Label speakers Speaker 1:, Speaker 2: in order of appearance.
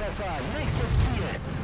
Speaker 1: treffer. Nächstes Ziel.